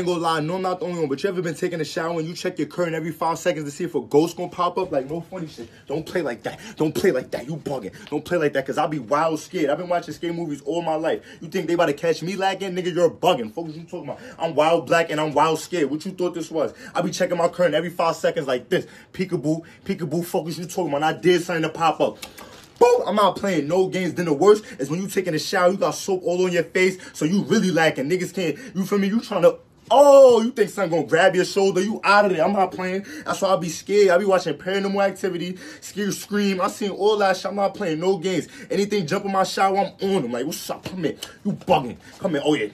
ain't gonna lie, no, I'm not the only one, but you ever been taking a shower and you check your current every five seconds to see if a ghost gonna pop up? Like, no funny shit. Don't play like that. Don't play like that. You bugging. Don't play like that, cause I'll be wild scared. I've been watching scary movies all my life. You think they about to catch me lagging? Nigga, you're bugging. Focus you talking about. I'm wild black and I'm wild scared. What you thought this was? I'll be checking my current every five seconds like this. Peekaboo, peekaboo, focus you talking about. I did something to pop up. Boom! I'm not playing no games. Then the worst is when you taking a shower, you got soap all on your face, so you really lacking. Niggas can't, you feel me? You trying to Oh, you think something gonna grab your shoulder? You out of there. I'm not playing. That's why I be scared. I be watching paranormal activity, scare scream. I seen all that shit. I'm not playing no games. Anything jump in my shower, I'm on them. Like, what's up? Come here. You bugging. Come here. Oh yeah.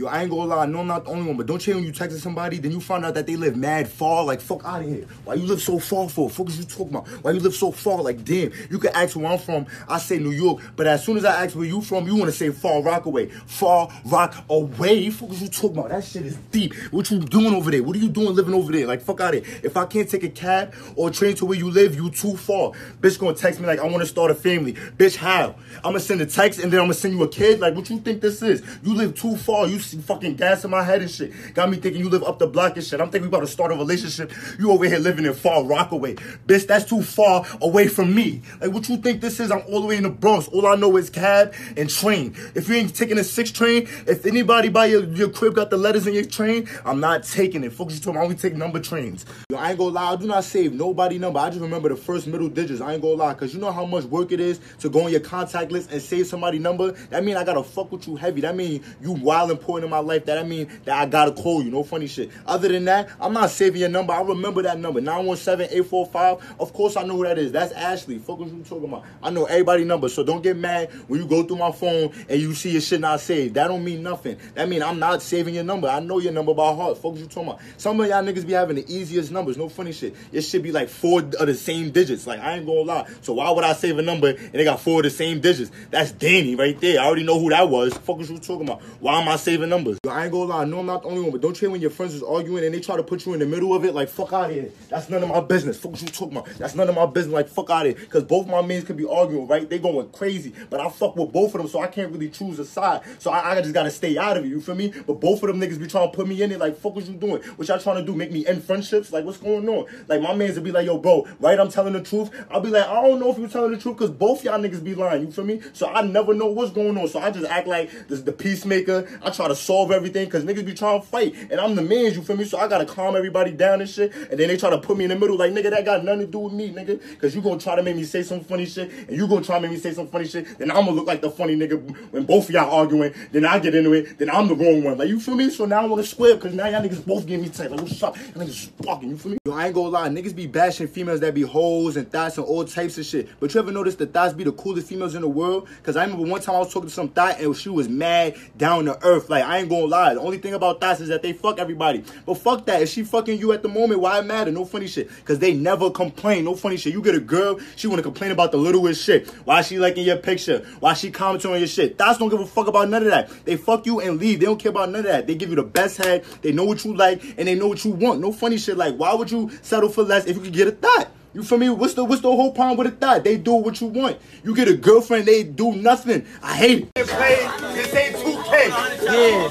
Yo, I ain't gonna lie, no, I'm not the only one, but don't you when you texting somebody, then you find out that they live mad far, like, fuck out of here. Why you live so far for? Fuck is you talking about? Why you live so far? Like, damn, you can ask where I'm from, I say New York, but as soon as I ask where you from, you wanna say Far Rockaway. Far Rock away? Fuck is you talking about? That shit is deep. What you doing over there? What are you doing living over there? Like, fuck out of here. If I can't take a cab or train to where you live, you too far. Bitch gonna text me like, I wanna start a family. Bitch, how? I'm gonna send a text and then I'm gonna send you a kid? Like, what you think this is? You live too far. You fucking gas in my head and shit. Got me thinking you live up the block and shit. I'm thinking we about to start a relationship. You over here living in Far Rockaway. Bitch, that's too far away from me. Like, what you think this is? I'm all the way in the Bronx. All I know is cab and train. If you ain't taking a six train, if anybody by your, your crib got the letters in your train, I'm not taking it. Focus you told me I only take number trains. Yo, I ain't gonna lie, I do not save nobody number. I just remember the first middle digits. I ain't gonna lie, cause you know how much work it is to go on your contact list and save somebody number. That mean I gotta fuck with you heavy. That mean you wild important in my life. That I mean that I gotta call you. No funny shit. Other than that, I'm not saving your number. I remember that number 917-845. Of course I know who that is. That's Ashley. Fuck what you talking about. I know everybody number. So don't get mad when you go through my phone and you see your shit not saved. That don't mean nothing. That mean I'm not saving your number. I know your number by heart. Fuck you talking about. Some of y'all niggas be having the easiest numbers. No funny shit. It should be like four of the same digits. Like I ain't gonna lie. So why would I save a number and they got four of the same digits? That's Danny right there. I already know who that was. Fuck what you talking about. Why am I saving numbers? I ain't gonna lie. I know I'm not the only one. But don't you when your friends is arguing and they try to put you in the middle of it? Like fuck out of here. That's none of my business. Fuck what you talking about. That's none of my business. Like fuck out of here. Cause both my men could be arguing, right? They going crazy. But I fuck with both of them, so I can't really choose a side. So I, I just gotta stay out of it. You feel me? But both of them niggas be trying to put me in it. Like fuck what you doing? What y'all trying to do? Make me end friendships? Like what's going on? Like my man's would be like, yo, bro, right? I'm telling the truth. I'll be like, I don't know if you're telling the truth, cause both y'all niggas be lying. You feel me? So I never know what's going on. So I just act like this the peacemaker. I try to solve everything, cause niggas be trying to fight, and I'm the man. You feel me? So I gotta calm everybody down and shit. And then they try to put me in the middle, like nigga, that got nothing to do with me, nigga. Cause you gonna try to make me say some funny shit, and you gonna try to make me say some funny shit. Then I'm gonna look like the funny nigga when both of y'all arguing. Then I get into it. Then I'm the wrong one. Like you feel me? So now I wanna square, cause now y'all niggas both give me tight. Like what's up? Y'all niggas fucking. You feel me? Yo, I ain't gonna lie, niggas be bashing females that be hoes and thoughts and all types of shit. But you ever notice the thoughts be the coolest females in the world? Cause I remember one time I was talking to some thought and she was mad down to earth. Like I ain't gonna lie. The only thing about thoughts is that they fuck everybody. But fuck that. If she fucking you at the moment, why it matter? No funny shit. Cause they never complain. No funny shit. You get a girl, she wanna complain about the littlest shit. Why she liking your picture? Why she commenting on your shit? Thoughts don't give a fuck about none of that. They fuck you and leave. They don't care about none of that. They give you the best head. They know what you like and they know what you want. No funny shit. Like why would you settle for less if you could get a thought? You feel me? What's the what's the whole problem with a thought? They do what you want. You get a girlfriend, they do nothing. I hate it. Play, this ain't 2K. Yeah.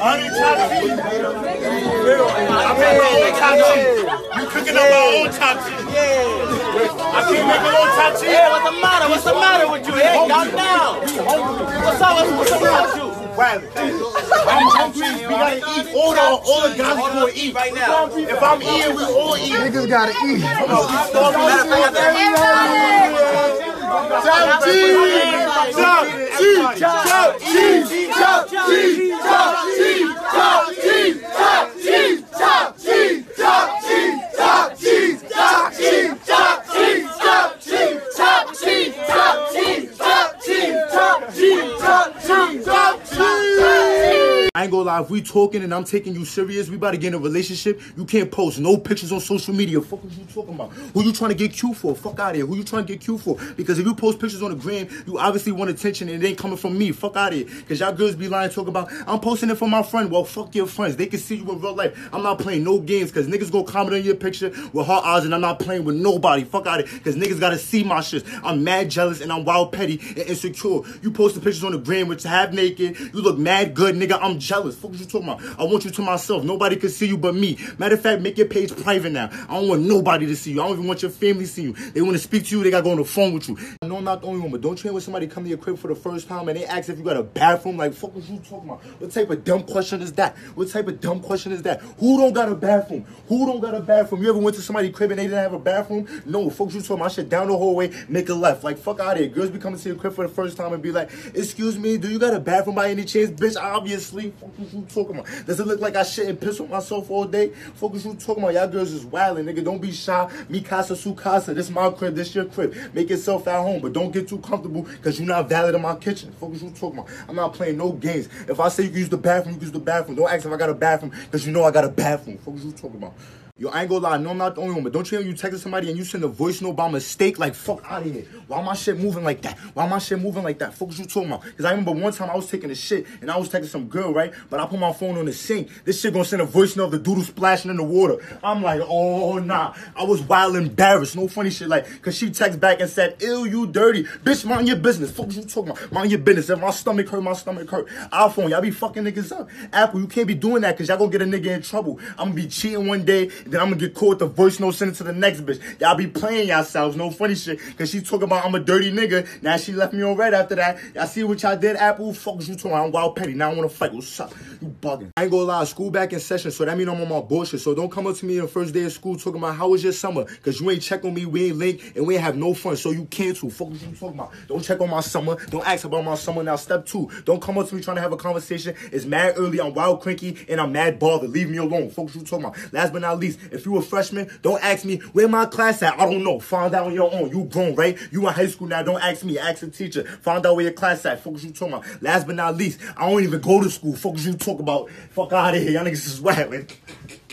Honey Tati. I made my own Tati. You cooking up my own Tati. Yeah. I can't make my own Tati. Hey, what's the matter? What's the matter with you? Hey, calm down. What's up? What's, what's up with you? Riley. I'm hungry. We gotta eat. All the all the guys gonna eat right now. If I'm eating, we all eat. Niggas gotta eat. Shout cheese! Shout cheese! Shout cheese! Shout cheese! If we talking and I'm taking you serious, we about to get in a relationship. You can't post no pictures on social media. Fuck what you talking about? Who you trying to get cute for? Fuck out of here. Who you trying to get cute for? Because if you post pictures on the gram, you obviously want attention and it ain't coming from me. Fuck out of here. Because y'all girls be lying talking about, I'm posting it for my friend. Well, fuck your friends. They can see you in real life. I'm not playing no games because niggas gonna comment on your picture with hard eyes and I'm not playing with nobody. Fuck out of here. Because niggas gotta see my shit. I'm mad jealous and I'm wild petty and insecure. You posting pictures on the gram which half naked. You look mad good, nigga. I'm jealous. Fuck you talking about? I want you to myself. Nobody can see you but me. Matter of fact, make your page private now. I don't want nobody to see you. I don't even want your family to see you. They want to speak to you, they gotta go on the phone with you. I know I'm not the only one, but don't hear when somebody come to your crib for the first time and they ask if you got a bathroom? Like, fuck what you talking about? What type of dumb question is that? What type of dumb question is that? Who don't got a bathroom? Who don't got a bathroom? You ever went to somebody's crib and they didn't have a bathroom? No, fuck you talking about shit down the hallway, make a left. Like, fuck out of here. Girls be coming to your crib for the first time and be like, excuse me, do you got a bathroom by any chance? Bitch, obviously. Fuck what you talking about? Does it look like I shit and piss on myself all day? Fuck what you talking about? Y'all girls is wildin', nigga. Don't be shy. Me casa su casa. This my crib, this your crib. Make yourself at home, but don't get too comfortable because you're not valid in my kitchen. Fuck you talking about? I'm not playing no games. If I say you can use the bathroom, you can use the bathroom. Don't ask if I got a bathroom because you know I got a bathroom. Fuck you talking about? Yo, I ain't gonna lie, no, I'm not the only one, but don't you hear you texting somebody and you send a voice note by mistake? Like, fuck out of here. Why my shit moving like that? Why my shit moving like that? Fuck what you talking about? Because I remember one time I was taking a shit and I was texting some girl, right? But I put my phone on the sink. This shit gonna send a voice note of the doodle splashing in the water. I'm like, oh, nah. I was wild embarrassed. No funny shit, like, because she texted back and said, ew, you dirty. Bitch, mind your business. Fuck what you talking about? Mind your business. If my stomach hurt, my stomach hurt. iPhone, y'all be fucking niggas up. Apple, you can't be doing that because y'all gonna get a nigga in trouble. I'm gonna be cheating one day, then I'm gonna get caught with the voice note sent it to the next bitch. Y'all be playing yourselves, no funny shit. Cause she talking about I'm a dirty nigga. Now she left me on read after that. Y'all see what y'all did, Apple? Fuck you talking I'm wild petty. Now I wanna fight. What's up? You bugging. I ain't gonna lie, school back in session, so that mean I'm on my bullshit. So don't come up to me on the first day of school talking about how was your summer? Cause you ain't check on me, we ain't linked, and we ain't have no fun. So you cancel. Fuck what you talking about. Don't check on my summer. Don't ask about my summer. Now step two. Don't come up to me trying to have a conversation. It's mad early, I'm wild cranky, and I'm mad bothered. Leave me alone. Fuck what you talking about. Last but not least, if you a freshman, don't ask me where my class at. I don't know. Find out on your own. You grown, right? You in high school now. Don't ask me. Ask the teacher. Find out where your class at. Fuck you talking about. Last but not least, I don't even go to school. Fuck you talk about. Fuck out of here. Y'all niggas is whack,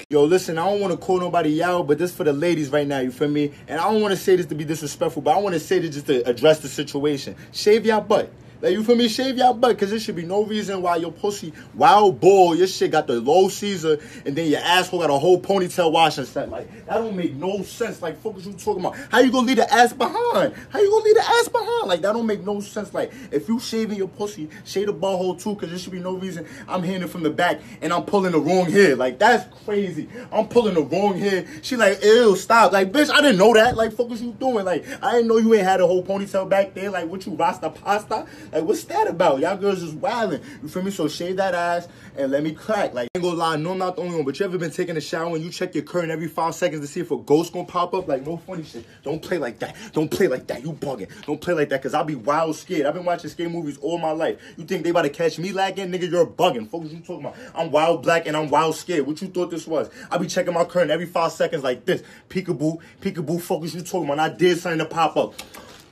Yo, listen, I don't want to call nobody out, but this for the ladies right now, you feel me? And I don't want to say this to be disrespectful, but I want to say this just to address the situation. Shave your butt. Like, you feel me? Shave your butt, because there should be no reason why your pussy, wild bull, your shit got the low Caesar, and then your asshole got a whole ponytail wash and set. Like, that don't make no sense. Like, fuck what you talking about? How you gonna leave the ass behind? How you gonna leave the ass behind? Like, that don't make no sense. Like, if you shaving your pussy, shave the butthole too, because there should be no reason I'm hitting it from the back and I'm pulling the wrong hair. Like, that's crazy. I'm pulling the wrong hair. She like, ew, stop. Like, bitch, I didn't know that. Like, fuck what you doing? Like, I didn't know you ain't had a whole ponytail back there. Like, what you, Rasta pasta? Like, what's that about? Y'all girls just wildin'. You feel me? So shave that ass and let me crack. Like, I ain't gonna lie, no, I'm not the only one, but you ever been taking a shower and you check your curtain every five seconds to see if a ghost gonna pop up? Like, no funny shit. Don't play like that. Don't play like that. You bugging. Don't play like that, cause I'll be wild scared. I've been watching scary movies all my life. You think they about to catch me lagging? Nigga, you're bugging. Fuck what you talking about? I'm wild black and I'm wild scared. What you thought this was? I be checking my curtain every five seconds like this. Peekaboo, peekaboo, fuck what you talking about? I did something to pop up.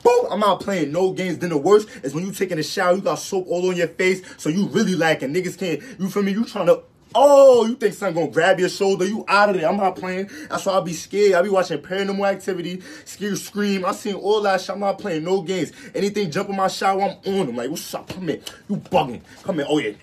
Boom! I'm not playing no games. Then the worst is when you taking a shower, you got soap all on your face, so you really lacking. Niggas can't, you feel me? You trying to, oh, you think something gonna grab your shoulder? You out of there. I'm not playing. That's why I be scared. I be watching paranormal activity, scare scream. I seen all that shit. I'm not playing no games. Anything jump in my shower, I'm on them. Like, what's up? Come here. You bugging. Come here. Oh, yeah.